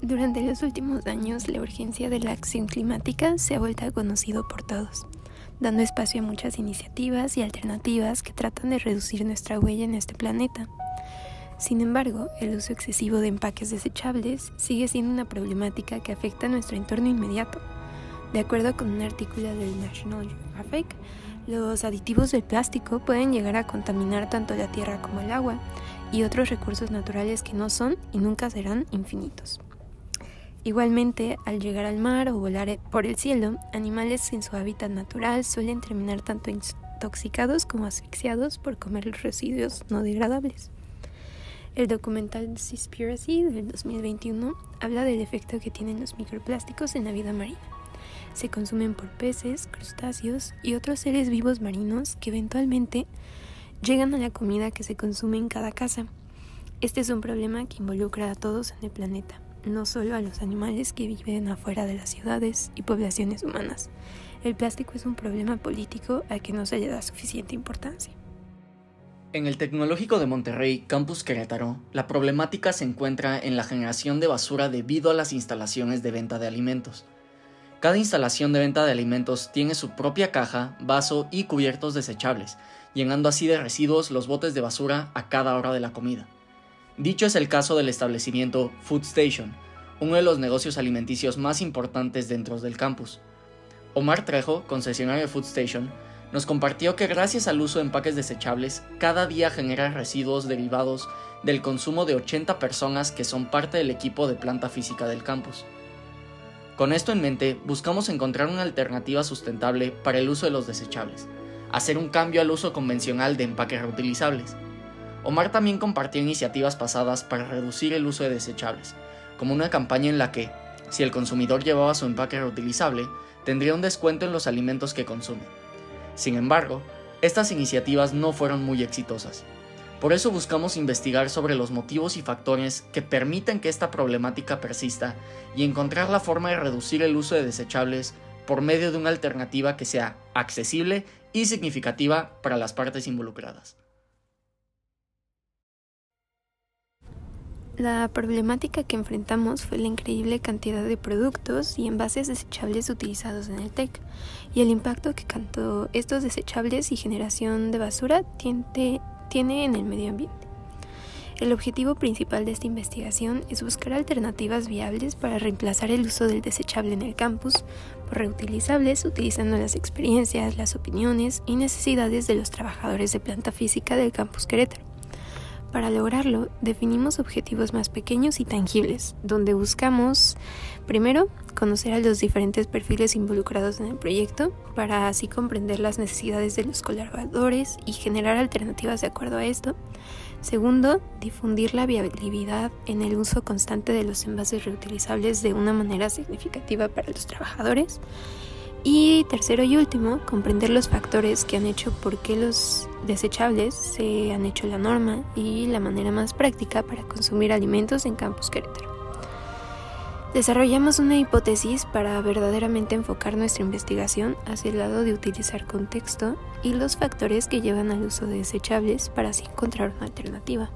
Durante los últimos años, la urgencia de la acción climática se ha vuelto conocido por todos, dando espacio a muchas iniciativas y alternativas que tratan de reducir nuestra huella en este planeta. Sin embargo, el uso excesivo de empaques desechables sigue siendo una problemática que afecta a nuestro entorno inmediato. De acuerdo con un artículo del National Geographic, los aditivos del plástico pueden llegar a contaminar tanto la tierra como el agua y otros recursos naturales que no son y nunca serán infinitos. Igualmente, al llegar al mar o volar por el cielo, animales en su hábitat natural suelen terminar tanto intoxicados como asfixiados por comer los residuos no degradables. El documental Seaspiracy del 2021 habla del efecto que tienen los microplásticos en la vida marina. Se consumen por peces, crustáceos y otros seres vivos marinos que eventualmente llegan a la comida que se consume en cada casa. Este es un problema que involucra a todos en el planeta no solo a los animales que viven afuera de las ciudades y poblaciones humanas. El plástico es un problema político al que no se le da suficiente importancia. En el Tecnológico de Monterrey, Campus Querétaro, la problemática se encuentra en la generación de basura debido a las instalaciones de venta de alimentos. Cada instalación de venta de alimentos tiene su propia caja, vaso y cubiertos desechables, llenando así de residuos los botes de basura a cada hora de la comida. Dicho es el caso del establecimiento Food Station, uno de los negocios alimenticios más importantes dentro del campus. Omar Trejo, concesionario de Food Station, nos compartió que gracias al uso de empaques desechables, cada día genera residuos derivados del consumo de 80 personas que son parte del equipo de planta física del campus. Con esto en mente, buscamos encontrar una alternativa sustentable para el uso de los desechables, hacer un cambio al uso convencional de empaques reutilizables, Omar también compartió iniciativas pasadas para reducir el uso de desechables, como una campaña en la que, si el consumidor llevaba su empaque reutilizable, tendría un descuento en los alimentos que consume. Sin embargo, estas iniciativas no fueron muy exitosas. Por eso buscamos investigar sobre los motivos y factores que permiten que esta problemática persista y encontrar la forma de reducir el uso de desechables por medio de una alternativa que sea accesible y significativa para las partes involucradas. La problemática que enfrentamos fue la increíble cantidad de productos y envases desechables utilizados en el TEC y el impacto que tanto estos desechables y generación de basura tiene, tiene en el medio ambiente. El objetivo principal de esta investigación es buscar alternativas viables para reemplazar el uso del desechable en el campus por reutilizables utilizando las experiencias, las opiniones y necesidades de los trabajadores de planta física del campus Querétaro. Para lograrlo, definimos objetivos más pequeños y tangibles, donde buscamos, primero, conocer a los diferentes perfiles involucrados en el proyecto, para así comprender las necesidades de los colaboradores y generar alternativas de acuerdo a esto. Segundo, difundir la viabilidad en el uso constante de los envases reutilizables de una manera significativa para los trabajadores. Y tercero y último, comprender los factores que han hecho por qué los desechables se han hecho la norma y la manera más práctica para consumir alimentos en Campus Querétaro. Desarrollamos una hipótesis para verdaderamente enfocar nuestra investigación hacia el lado de utilizar contexto y los factores que llevan al uso de desechables para así encontrar una alternativa.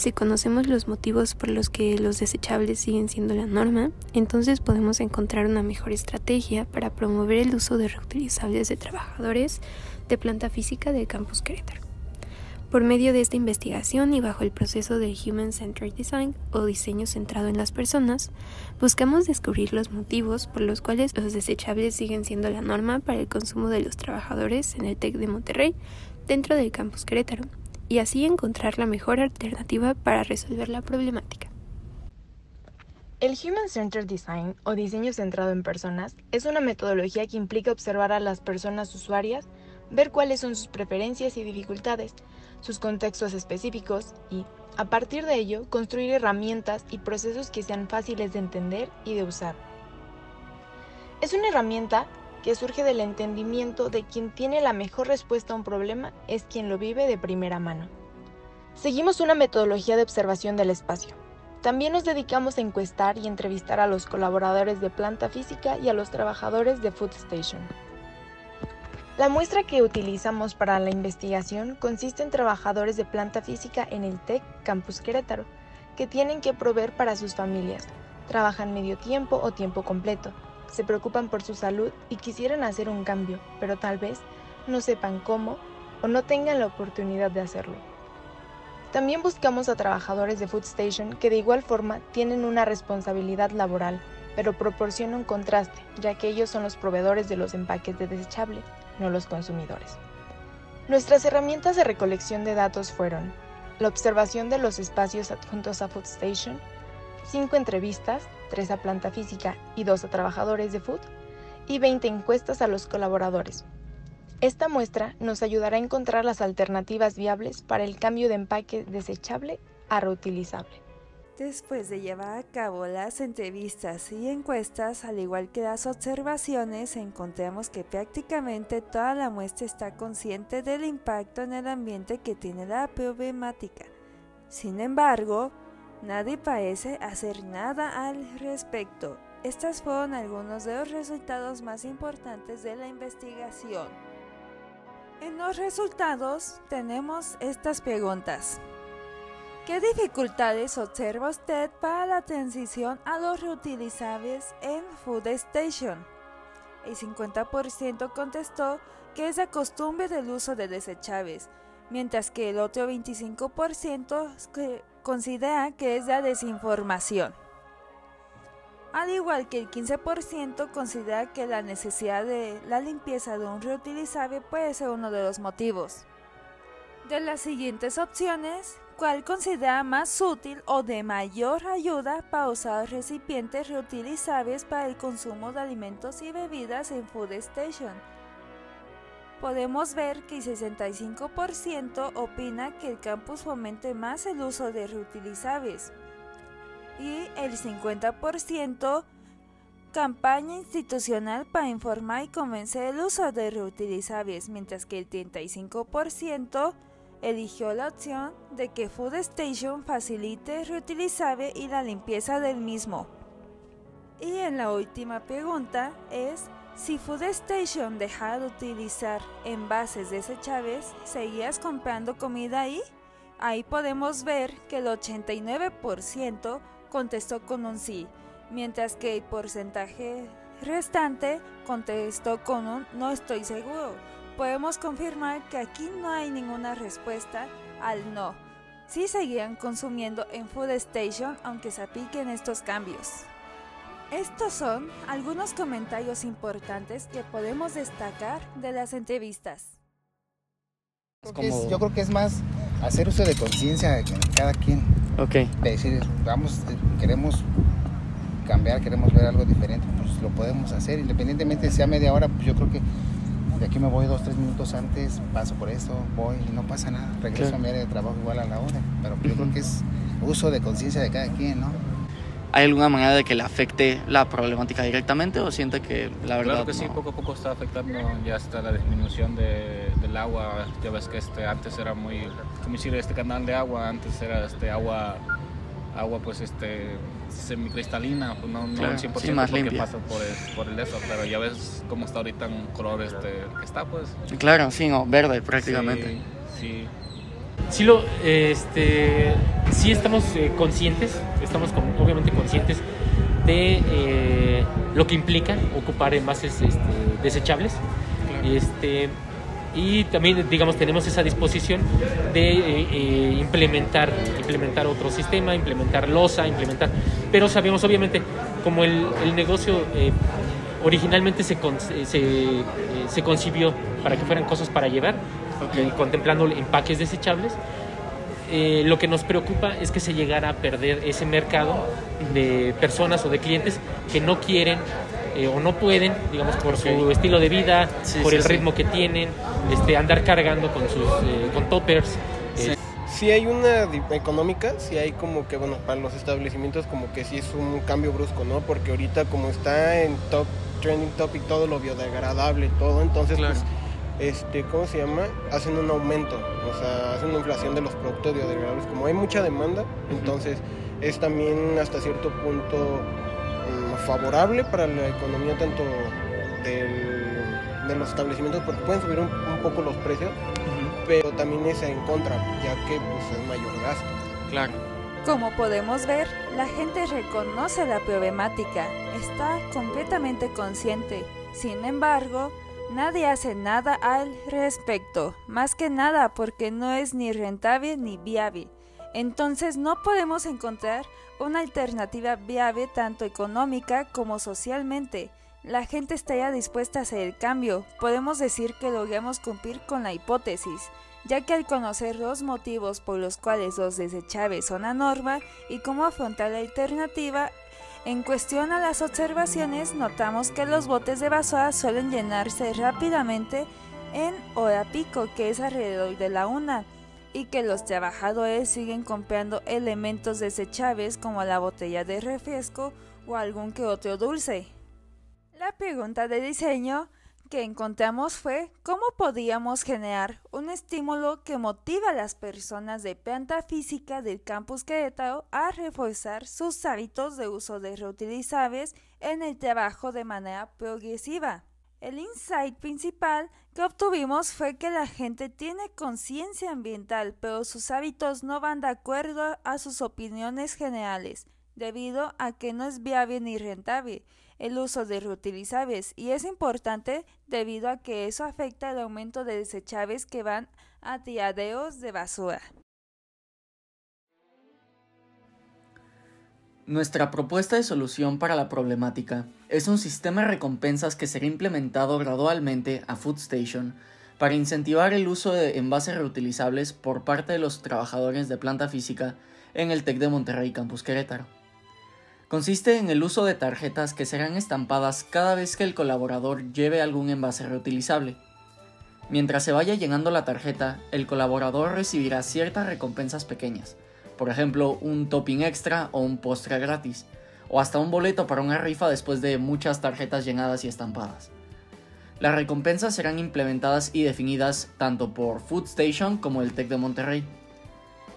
Si conocemos los motivos por los que los desechables siguen siendo la norma, entonces podemos encontrar una mejor estrategia para promover el uso de reutilizables de trabajadores de planta física del campus Querétaro. Por medio de esta investigación y bajo el proceso de Human Centered Design o diseño centrado en las personas, buscamos descubrir los motivos por los cuales los desechables siguen siendo la norma para el consumo de los trabajadores en el TEC de Monterrey dentro del campus Querétaro y así encontrar la mejor alternativa para resolver la problemática. El Human Centered Design o diseño centrado en personas es una metodología que implica observar a las personas usuarias, ver cuáles son sus preferencias y dificultades, sus contextos específicos y, a partir de ello, construir herramientas y procesos que sean fáciles de entender y de usar. Es una herramienta que surge del entendimiento de quien tiene la mejor respuesta a un problema es quien lo vive de primera mano. Seguimos una metodología de observación del espacio. También nos dedicamos a encuestar y entrevistar a los colaboradores de planta física y a los trabajadores de Food Station. La muestra que utilizamos para la investigación consiste en trabajadores de planta física en el TEC Campus Querétaro, que tienen que proveer para sus familias, trabajan medio tiempo o tiempo completo, se preocupan por su salud y quisieran hacer un cambio, pero tal vez no sepan cómo o no tengan la oportunidad de hacerlo. También buscamos a trabajadores de Food Station que de igual forma tienen una responsabilidad laboral, pero proporciona un contraste, ya que ellos son los proveedores de los empaques de desechable, no los consumidores. Nuestras herramientas de recolección de datos fueron la observación de los espacios adjuntos a Food Station, cinco entrevistas, tres a planta física y dos a trabajadores de food, y 20 encuestas a los colaboradores. Esta muestra nos ayudará a encontrar las alternativas viables para el cambio de empaque desechable a reutilizable. Después de llevar a cabo las entrevistas y encuestas, al igual que las observaciones, encontramos que prácticamente toda la muestra está consciente del impacto en el ambiente que tiene la problemática. Sin embargo, nadie parece hacer nada al respecto. Estos fueron algunos de los resultados más importantes de la investigación. En los resultados tenemos estas preguntas. ¿Qué dificultades observa usted para la transición a los reutilizables en Food Station? El 50% contestó que es la costumbre del uso de desechables, mientras que el otro 25% considera que es la desinformación. Al igual que el 15% considera que la necesidad de la limpieza de un reutilizable puede ser uno de los motivos. De las siguientes opciones, ¿cuál considera más útil o de mayor ayuda para usar recipientes reutilizables para el consumo de alimentos y bebidas en Food Station? Podemos ver que el 65% opina que el campus fomente más el uso de reutilizables y el 50% campaña institucional para informar y convencer el uso de reutilizables, mientras que el 35% eligió la opción de que Food Station facilite reutilizable y la limpieza del mismo. Y en la última pregunta es, si Food Station dejara de utilizar envases desechables, ¿seguías comprando comida ahí? Ahí podemos ver que el 89% contestó con un sí, mientras que el porcentaje restante contestó con un no estoy seguro podemos confirmar que aquí no hay ninguna respuesta al no. Sí seguían consumiendo en Food Station aunque se apliquen estos cambios. Estos son algunos comentarios importantes que podemos destacar de las entrevistas. yo creo que es más hacer uso de conciencia de cada quien. Ok. De decir, vamos, queremos cambiar, queremos ver algo diferente, pues lo podemos hacer. Independientemente sea media hora, pues yo creo que de aquí me voy dos, tres minutos antes, paso por eso, voy y no pasa nada. Regreso a mi área de trabajo igual a la hora. Pero yo creo que es uso de conciencia de cada quien, ¿no? ¿Hay alguna manera de que le afecte la problemática directamente o siente que la verdad Claro que sí, poco a poco está afectando ya hasta la disminución de, del agua. Ya ves que este, antes era muy, como decir, este canal de agua, antes era este agua, agua pues este semicristalina, pues no, no 100% más porque limpia. pasa por el, por el eso, pero ya ves cómo está ahorita en color este, que está pues. Claro, sí, no, verde prácticamente. Sí, sí. Sí, lo, este, sí estamos eh, conscientes, estamos con- obviamente conscientes de eh, lo que implica ocupar envases este, desechables. Este, y también, digamos, tenemos esa disposición de eh, implementar, implementar otro sistema, implementar losa, implementar. Pero sabemos, obviamente, como el, el negocio originalmente se, con- se, se concibió para que fueran cosas para llevar, eh, contemplando empaques desechables, eh, lo que nos preocupa es que se llegara a perder ese mercado de personas o de clientes que no quieren eh, o no pueden, digamos, por su estilo de vida, Sí, por sí, el sí. ritmo que tienen, este, andar cargando con sus eh, con toppers. Sí. eh, Sí hay una económica, sí hay como que, bueno, para los establecimientos como que sí es un cambio brusco, ¿no? Porque ahorita como está en top, trending topic todo lo biodegradable, todo, entonces Claro. pues, este, ¿cómo se llama? Hacen un aumento, o sea, hacen una inflación de los productos biodegradables. Como hay mucha demanda, entonces es también hasta cierto punto mm, favorable para la economía tanto del- de los establecimientos porque pueden subir un, un poco los precios, pero también es en contra, ya que pues es mayor gasto. Claro. Como podemos ver, la gente reconoce la problemática, está completamente consciente. Sin embargo, nadie hace nada al respecto, más que nada porque no es ni rentable ni viable. Entonces no podemos encontrar una alternativa viable tanto económica como socialmente. La gente está ya dispuesta a hacer el cambio. Podemos decir que logramos cumplir con la hipótesis, ya que al conocer los motivos por los cuales los desechables son la norma y cómo afrontar la alternativa, en cuestión a las observaciones notamos que los botes de basura suelen llenarse rápidamente en hora pico, que es alrededor de la una y que los trabajadores siguen comprando elementos desechables como la botella de refresco o algún que otro dulce. La pregunta de diseño que encontramos fue cómo podíamos generar un estímulo que motive a las personas de planta física del campus Querétaro a reforzar sus hábitos de uso de reutilizables en el trabajo de manera progresiva. El insight principal que obtuvimos fue que la gente tiene conciencia ambiental, pero sus hábitos no van de acuerdo a sus opiniones generales, debido a que no es viable ni rentable el uso de reutilizables y es importante debido a que eso afecta el aumento de desechables que van a tiadeos de basura. Nuestra propuesta de solución para la problemática es un sistema de recompensas que será implementado gradualmente a Food Station para incentivar el uso de envases reutilizables por parte de los trabajadores de planta física en el TEC de Monterrey Campus Querétaro. Consiste en el uso de tarjetas que serán estampadas cada vez que el colaborador lleve algún envase reutilizable. Mientras se vaya llenando la tarjeta, el colaborador recibirá ciertas recompensas pequeñas, por ejemplo, un topping extra o un postre gratis, o hasta un boleto para una rifa después de muchas tarjetas llenadas y estampadas. Las recompensas serán implementadas y definidas tanto por Food Station como el TEC de Monterrey.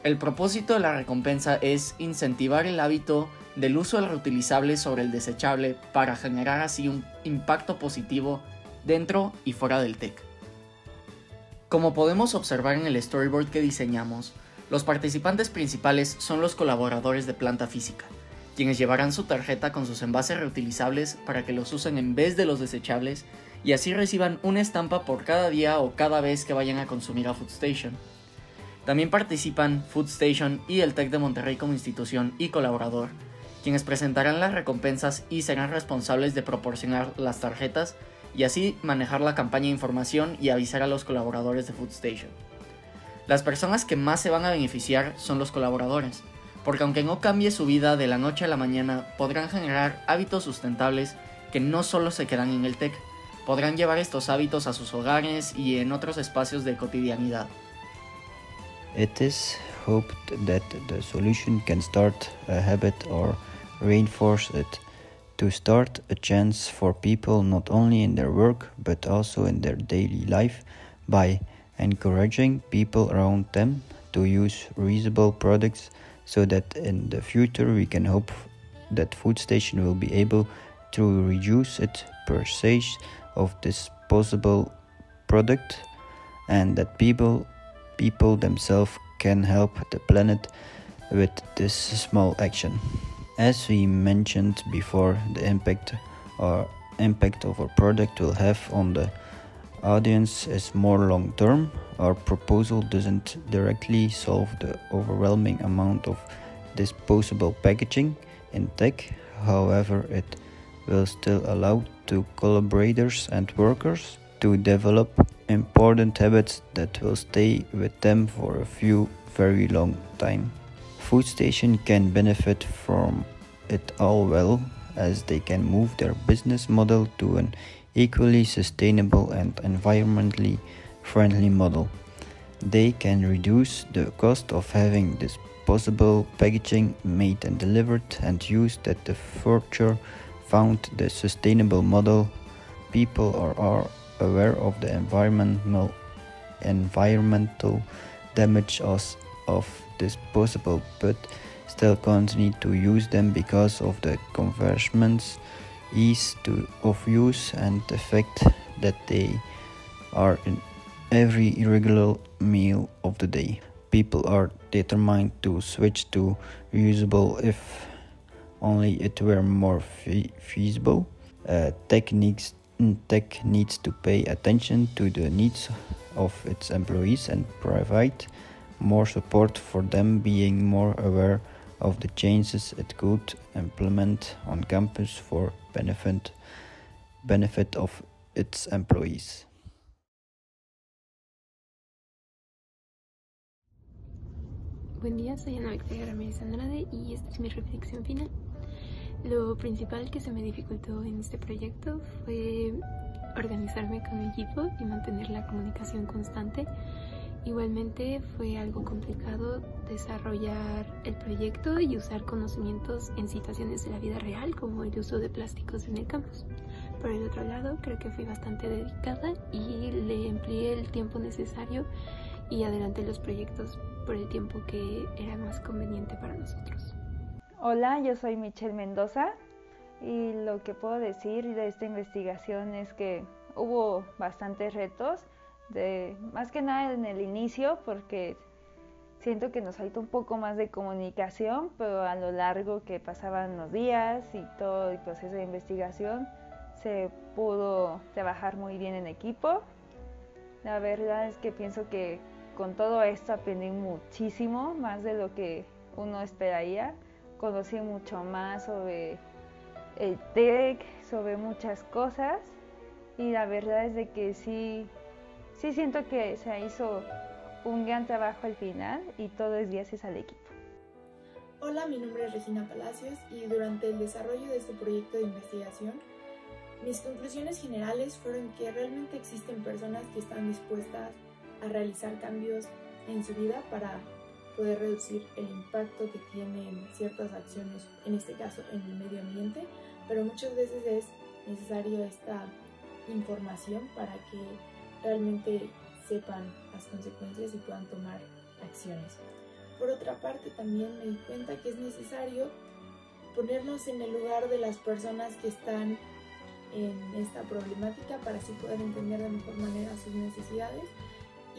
El propósito de la recompensa es incentivar el hábito del uso del reutilizable sobre el desechable para generar así un impacto positivo dentro y fuera del TEC. Como podemos observar en el storyboard que diseñamos, los participantes principales son los colaboradores de planta física, quienes llevarán su tarjeta con sus envases reutilizables para que los usen en vez de los desechables y así reciban una estampa por cada día o cada vez que vayan a consumir a Foodstation. También participan Foodstation y el TEC de Monterrey como institución y colaborador, quienes presentarán las recompensas y serán responsables de proporcionar las tarjetas y así manejar la campaña de información y avisar a los colaboradores de Foodstation. Las personas que más se van a beneficiar son los colaboradores, porque aunque no cambie su vida de la noche a la mañana, podrán generar hábitos sustentables que no solo se quedan en el TEC, podrán llevar estos hábitos a sus hogares y en otros espacios de cotidianidad. It is hoped that the solution can start a habit or reinforce it to start a chance for people not only in their work but also in their daily life by encouraging people around them to use reusable products so that in the future we can hope that food station will be able to reduce its purchase of disposable product and that people people themselves can help the planet with this small action as we mentioned before the impact or impact of our product will have on the audience is more long term, our proposal doesn't directly solve the overwhelming amount of disposable packaging in tech. However, it will still allow to collaborators and workers to develop important habits that will stay with them for a few very long time. Food station can benefit from it all well as they can move their business model to an equally sustainable and environmentally friendly model. They can reduce the cost of having disposable packaging made and delivered and used at the future found the sustainable model people are, are aware of the environmental environmental damage of disposable but still continue to use them because of the conversions ease to, of use and the fact that they are in every irregular meal of the day. People are determined to switch to reusable if only it were more fe feasible. Uh, techniques tech needs to pay attention to the needs of its employees and provide more support for them being more aware of the changes it could implement on campus for benefit benefit of its employees. Buen día, soy Ana Victoria Ramírez Andrade y esta es mi reflexión final. Lo principal que se me dificultó en este proyecto fue organizarme con mi equipo y mantener la comunicación constante. Igualmente fue algo complicado desarrollar el proyecto y usar conocimientos en situaciones de la vida real como el uso de plásticos en el campus. Por el otro lado, creo que fui bastante dedicada y le empleé el tiempo necesario y adelanté los proyectos por el tiempo que era más conveniente para nosotros. Hola, yo soy Michelle Mendoza y lo que puedo decir de esta investigación es que hubo bastantes retos, más que nada en el inicio porque siento que nos falta un poco más de comunicación, pero a lo largo que pasaban los días y todo el proceso de investigación se pudo trabajar muy bien en equipo. La verdad es que pienso que con todo esto aprendí muchísimo, más de lo que uno esperaría. Conocí mucho más sobre el TEC, sobre muchas cosas y la verdad es de que sí, sí siento que se hizo un gran trabajo al final y todo es gracias al equipo. Hola, mi nombre es Regina Palacios y durante el desarrollo de este proyecto de investigación, mis conclusiones generales fueron que realmente existen personas que están dispuestas a realizar cambios en su vida para poder reducir el impacto que tienen ciertas acciones, en este caso en el medio ambiente, pero muchas veces es necesario esta información para que realmente sepan las consecuencias y puedan tomar acciones. Por otra parte, también me di cuenta que es necesario ponernos en el lugar de las personas que están en esta problemática para así poder entender de mejor manera sus necesidades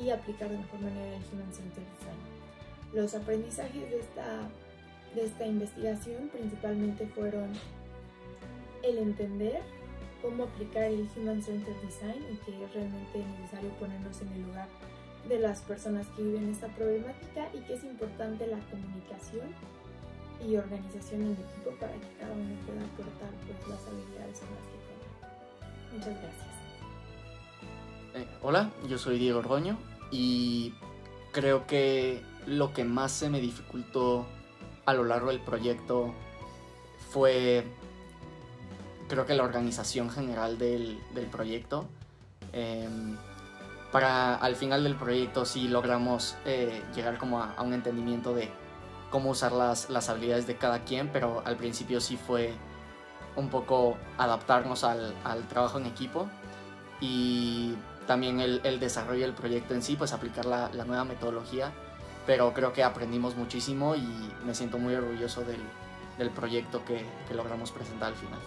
y aplicar de mejor manera el Centered Design. Los aprendizajes de esta, de esta investigación principalmente fueron el entender cómo aplicar el Human Centered Design y que es realmente necesario ponernos en el lugar de las personas que viven esta problemática y que es importante la comunicación y organización en equipo para que cada uno pueda aportar pues, las habilidades en las que cuenta. Muchas gracias. Eh, hola, yo soy Diego Roño y creo que lo que más se me dificultó a lo largo del proyecto fue creo que la organización general del, del proyecto. Eh, para al final del proyecto sí logramos eh, llegar como a, a, un entendimiento de cómo usar las, las, habilidades de cada quien, pero al principio sí fue un poco adaptarnos al, al trabajo en equipo y también el, el, desarrollo del proyecto en sí, pues aplicar la, la, nueva metodología, pero creo que aprendimos muchísimo y me siento muy orgulloso del, del proyecto que, que logramos presentar al final.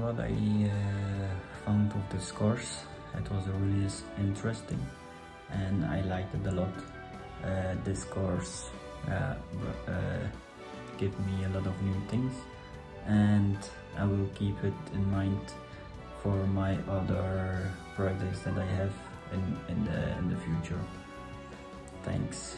What I uh, found of this course, it was really interesting and I liked it a lot. Uh, this course uh, gave me a lot of new things and I will keep it in mind for my other projects that I have in, in, the, in the future. Thanks.